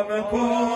هبت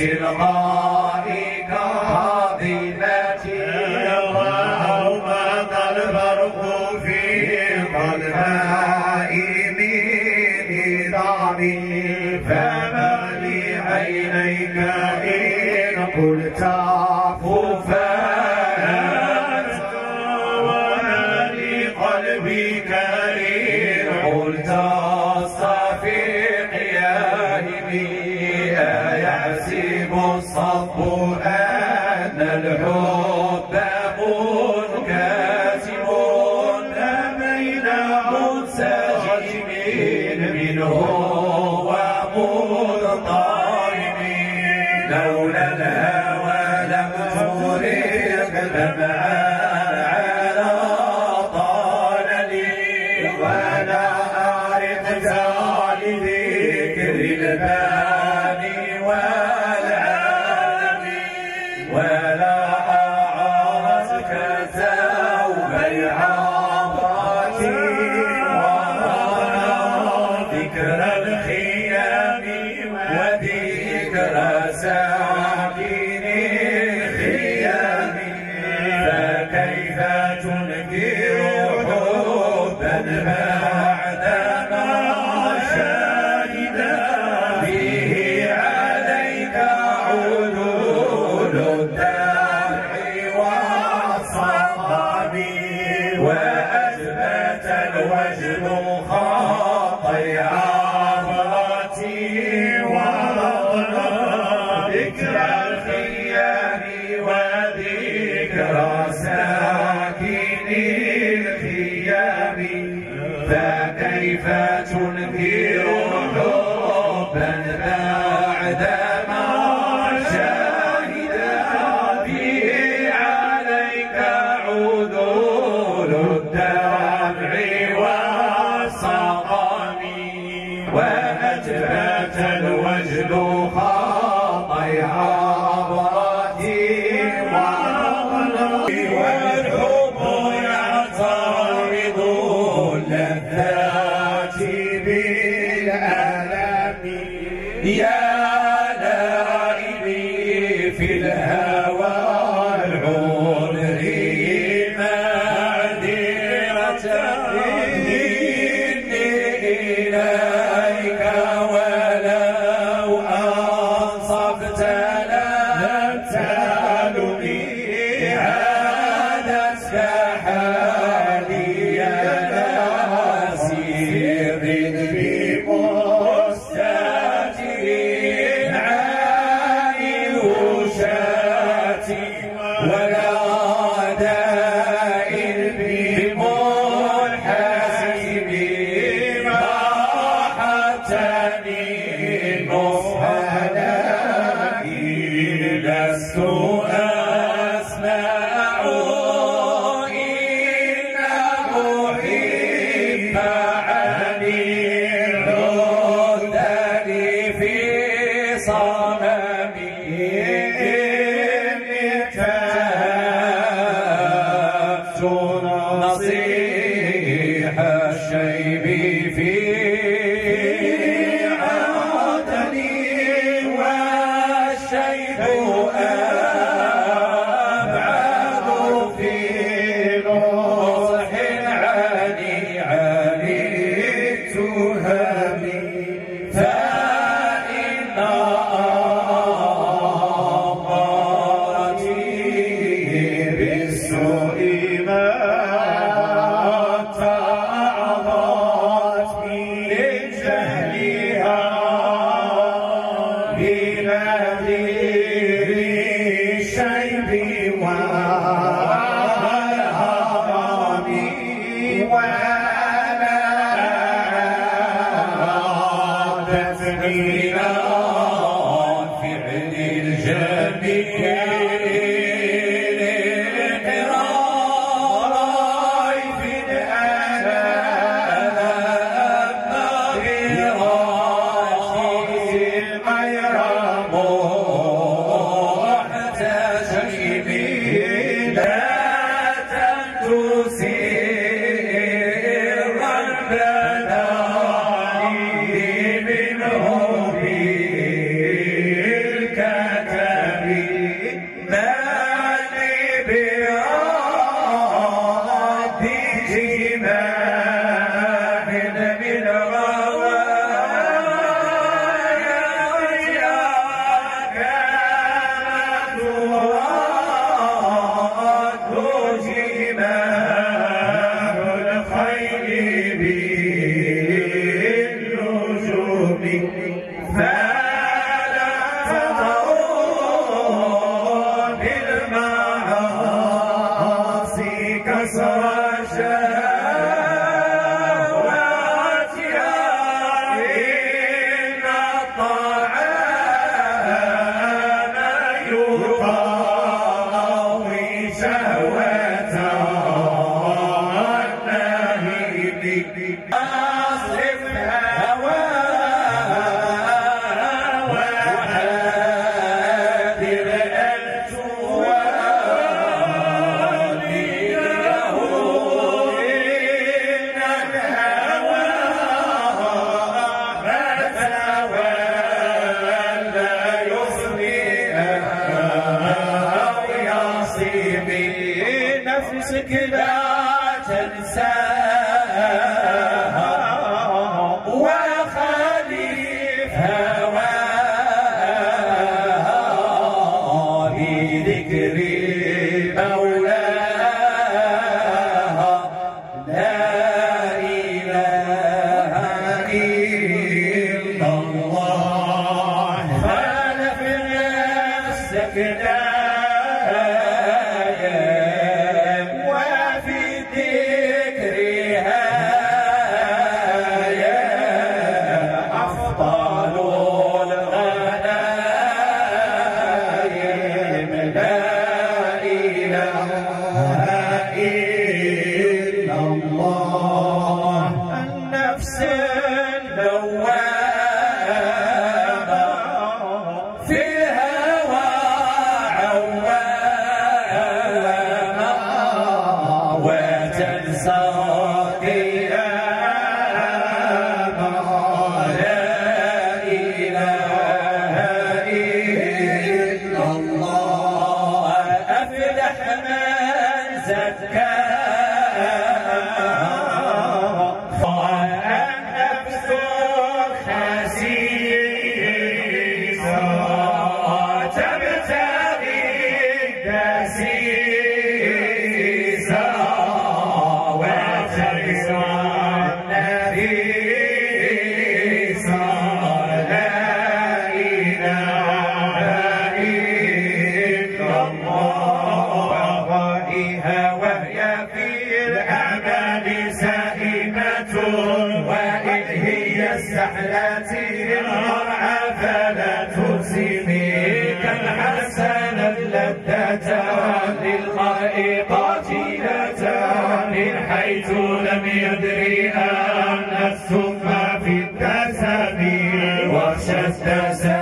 من تلقاء la في الهوى SOS. Take it out. Yes, yes, yes.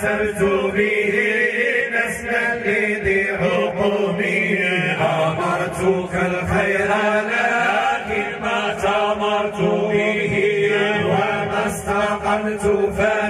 سرت به نسل الإيد حكمي أمرت الخير لكن ما تمرت به. وما استقمت فيه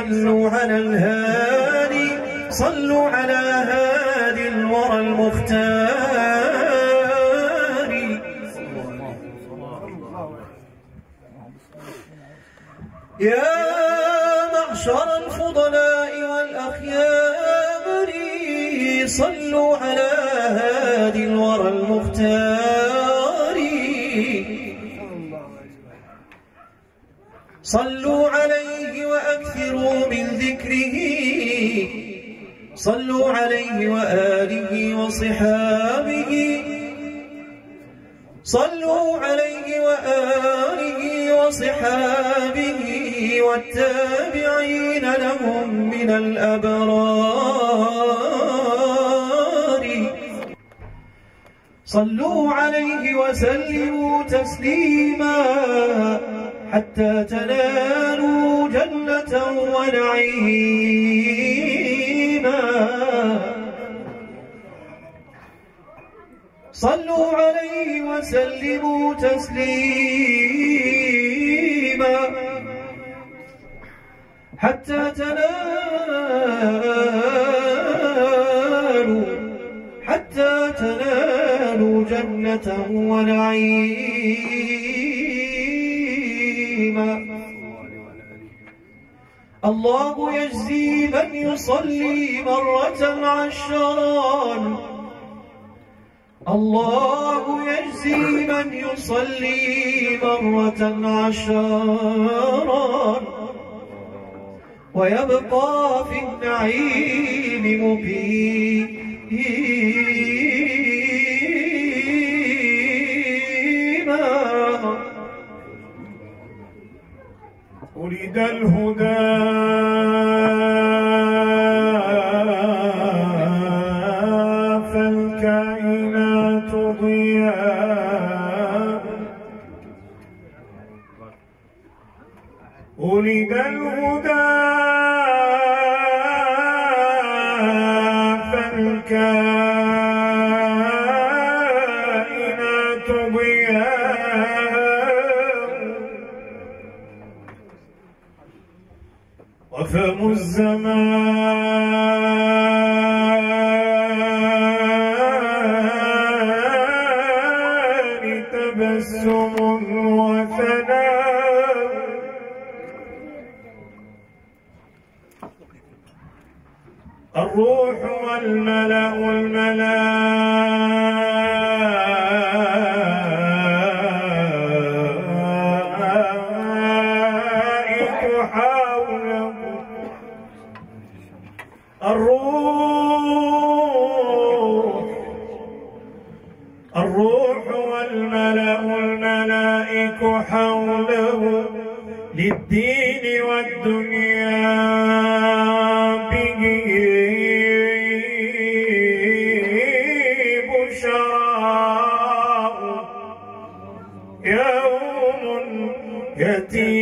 صلوا على الهادي صلوا على هادي الورى المختار. يا معشر الفضلاء والأخيار صلوا على هادي الورى المختار. صلوا عليه وأكثروا من ذكره. صلوا عليه وآله وصحابه. صلوا عليه وآله وصحابه والتابعين لهم من الأبرار. صلوا عليه وسلموا تسليما. حتى تنالوا جنة ونعيما. صلوا عليه وسلموا تسليما. حتى تنالوا حتى تنالوا جنة ونعيما. الله يجزي من يصلي مرة عشرا. الله يجزي من يصلي مرة عشرا. ويبقى في النعيم مقيما الهدى. تبسم وثناء الروح والملأ الملائك للدين والدنيا به بشراء. يوم يتيه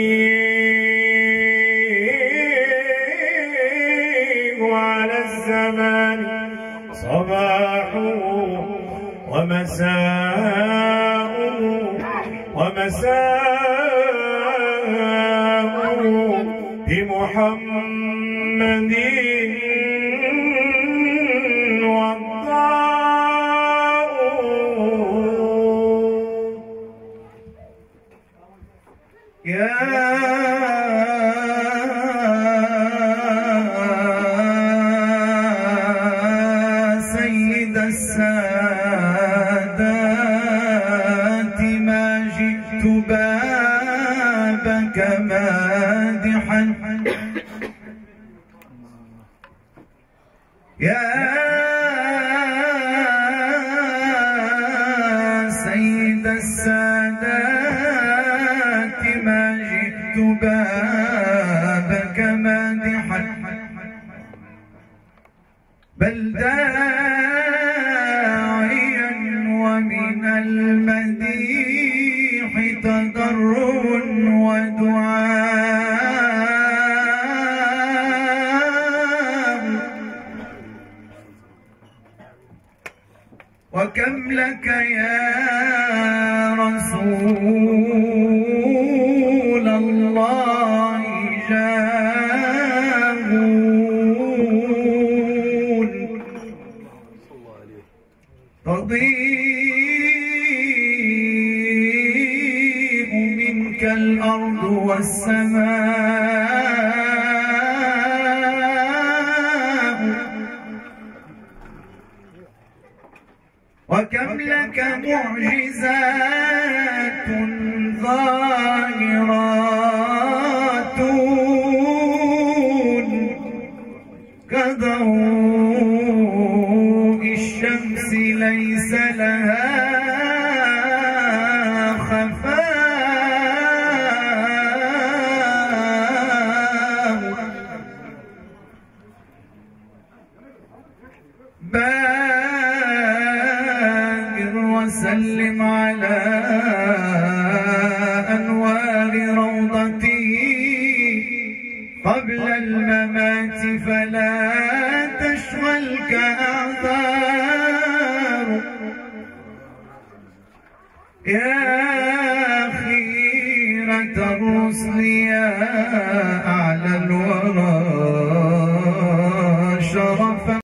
على الزمان صباحه ومساءه ومساءه بمحمد والضاء يا سيد السادات يا سيد السادات ما جئت بابك مادحا. بل داعيا وكم لك يا رسول معجزات ظاهرات. كضوء الشمس ليس لها